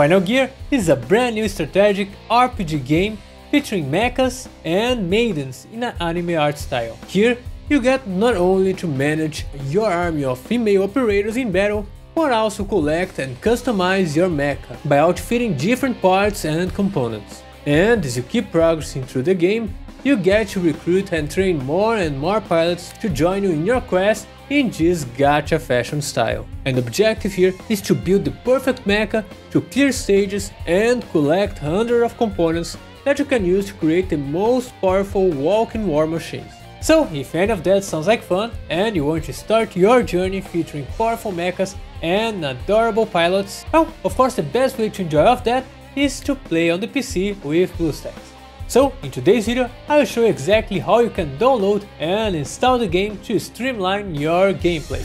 Final Gear is a brand new strategic RPG game featuring mechas and maidens in an anime art style. Here, you get not only to manage your army of female operators in battle, but also collect and customize your mecha by outfitting different parts and components. And as you keep progressing through the game, you get to recruit and train more and more pilots to join you in your quest in this gacha fashion style. And the objective here is to build the perfect mecha to clear stages and collect hundreds of components that you can use to create the most powerful walking war machines. So, if any of that sounds like fun and you want to start your journey featuring powerful mechas and adorable pilots, well, of course the best way to enjoy of that is to play on the PC with BlueStacks. So, in today's video, I will show you exactly how you can download and install the game to streamline your gameplay.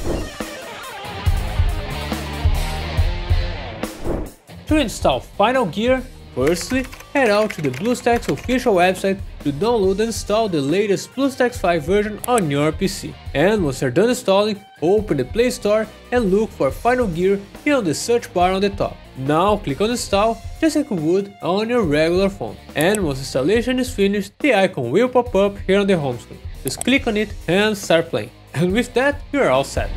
To install Final Gear, firstly, head out to the BlueStacks official website to download and install the latest BlueStacks 5 version on your PC. And once you're done installing, open the Play Store and look for Final Gear here on the search bar on the top. Now click on install just like you would on your regular phone. And once installation is finished, the icon will pop up here on the home screen. Just click on it and start playing. And with that, you're all set.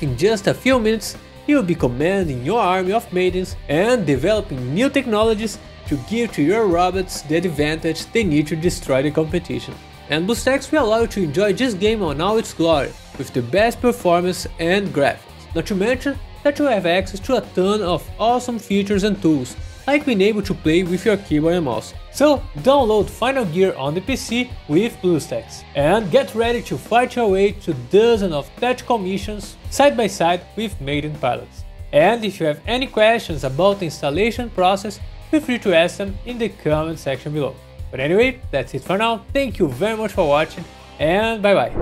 In just a few minutes, you'll be commanding your army of maidens and developing new technologies to give to your robots the advantage they need to destroy the competition. And BlueStacks will allow you to enjoy this game on all its glory, with the best performance and graphics. Not to mention that you have access to a ton of awesome features and tools, like being able to play with your keyboard and mouse. So download Final Gear on the PC with BlueStacks and get ready to fight your way to dozens of tactical missions side by side with Maiden pilots. And if you have any questions about the installation process, feel free to ask them in the comment section below. But anyway, that's it for now, thank you very much for watching and bye bye.